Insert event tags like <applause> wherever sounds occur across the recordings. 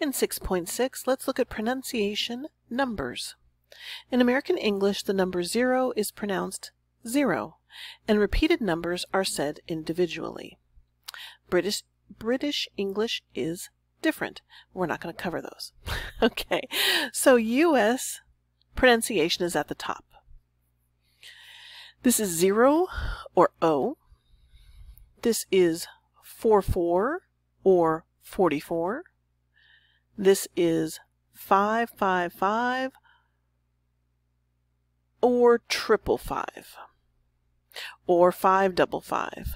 In 6.6, let's look at pronunciation numbers. In American English, the number zero is pronounced zero, and repeated numbers are said individually. British, British English is different. We're not going to cover those. <laughs> okay, so U.S. pronunciation is at the top. This is zero or O. This is 44 or 44. This is 555 or triple five or five double five.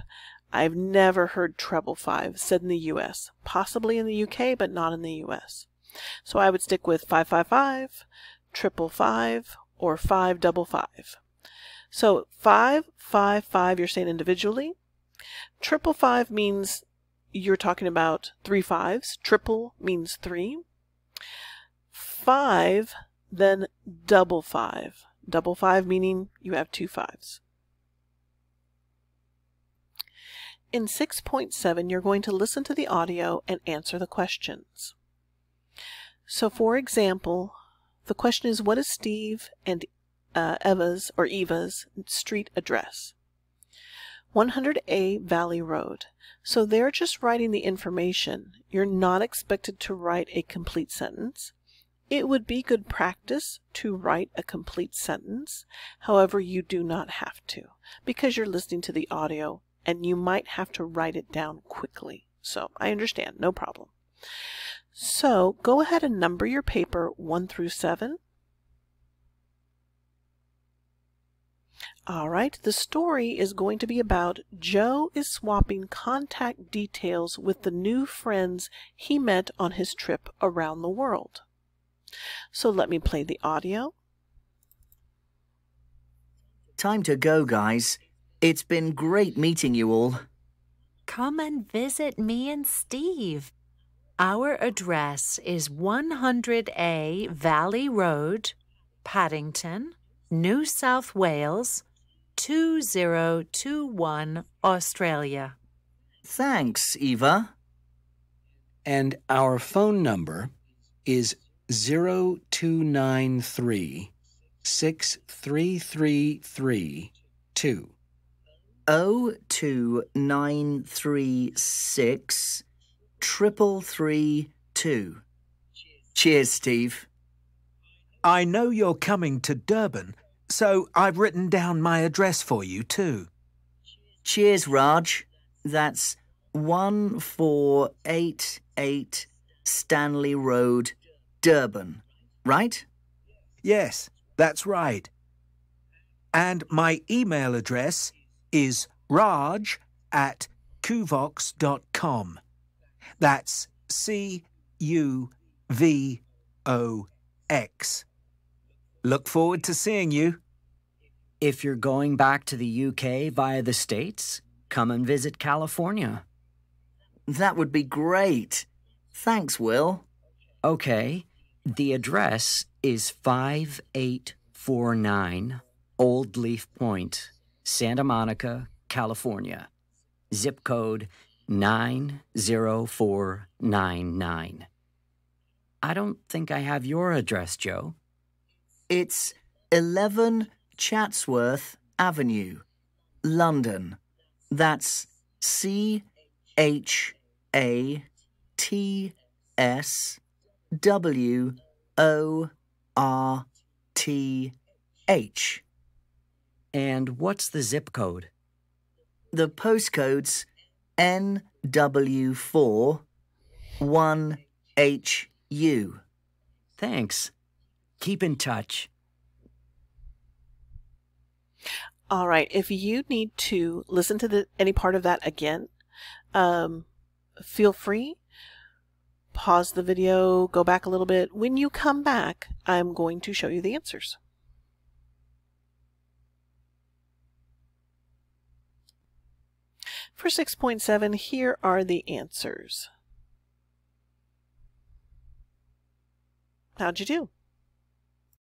I've never heard treble five said in the US, possibly in the UK, but not in the US. So I would stick with 555, triple five, or five double five. So five, five, five, you're saying individually. Triple five means you're talking about three fives. Triple means three. Five, then double five. Double five meaning you have two fives. In 6.7, you're going to listen to the audio and answer the questions. So for example, the question is, what is Steve and uh, Eva's or Eva's street address? 100A Valley Road. So they're just writing the information. You're not expected to write a complete sentence. It would be good practice to write a complete sentence. However, you do not have to because you're listening to the audio and you might have to write it down quickly. So I understand, no problem. So go ahead and number your paper 1 through 7. All right, the story is going to be about Joe is swapping contact details with the new friends he met on his trip around the world. So let me play the audio. Time to go, guys. It's been great meeting you all. Come and visit me and Steve. Our address is 100A Valley Road, Paddington, New South Wales, 2021, Australia. Thanks, Eva. And our phone number is 0293 6333 O two nine three six triple three two. Cheers, Steve. I know you're coming to Durban, so I've written down my address for you too. Cheers, Raj. That's one four eight eight Stanley Road, Durban, right? Yes, that's right. And my email address is raj at cuvox.com. That's C U V O X. Look forward to seeing you. If you're going back to the UK via the States, come and visit California. That would be great. Thanks, Will. Okay, the address is 5849 Old Leaf Point, Santa Monica, California. Zip code 90499. I don't think I have your address, Joe. It's 11 Chatsworth Avenue, London. That's C H A T S W O R T H. And what's the zip code? The postcode's NW4 1HU. Thanks. Keep in touch. All right, if you need to listen to the, any part of that again, um, feel free. Pause the video, go back a little bit. When you come back, I'm going to show you the answers. For 6.7, here are the answers. How'd you do?